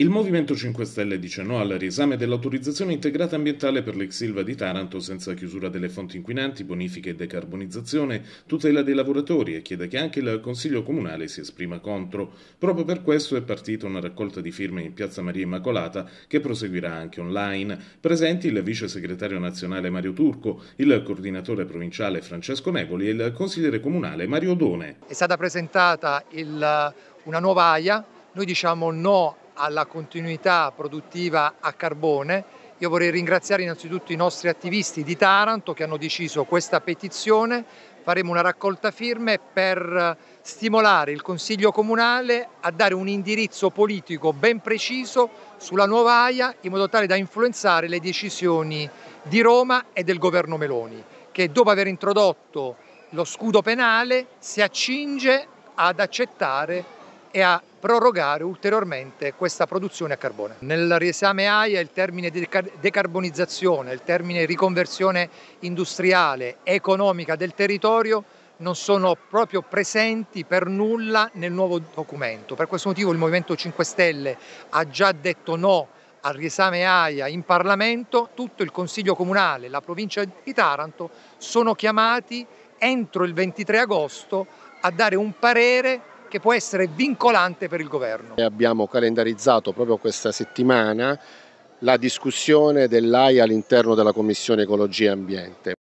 Il Movimento 5 Stelle dice no al riesame dell'autorizzazione integrata ambientale per l'ex Silva di Taranto senza chiusura delle fonti inquinanti, bonifiche e decarbonizzazione, tutela dei lavoratori e chiede che anche il Consiglio Comunale si esprima contro. Proprio per questo è partita una raccolta di firme in Piazza Maria Immacolata che proseguirà anche online. Presenti il vice segretario nazionale Mario Turco, il coordinatore provinciale Francesco Nevoli e il consigliere comunale Mario Done. È stata presentata il, una nuova AIA, noi diciamo no alla continuità produttiva a carbone. Io vorrei ringraziare innanzitutto i nostri attivisti di Taranto che hanno deciso questa petizione. Faremo una raccolta firme per stimolare il Consiglio Comunale a dare un indirizzo politico ben preciso sulla nuova AIA in modo tale da influenzare le decisioni di Roma e del governo Meloni che dopo aver introdotto lo scudo penale si accinge ad accettare e a prorogare ulteriormente questa produzione a carbone. Nel riesame AIA il termine decarbonizzazione, il termine riconversione industriale economica del territorio non sono proprio presenti per nulla nel nuovo documento. Per questo motivo il Movimento 5 Stelle ha già detto no al riesame AIA in Parlamento, tutto il Consiglio Comunale, la provincia di Taranto sono chiamati entro il 23 agosto a dare un parere che può essere vincolante per il governo. Abbiamo calendarizzato proprio questa settimana la discussione dell'AIA all'interno della Commissione Ecologia e Ambiente.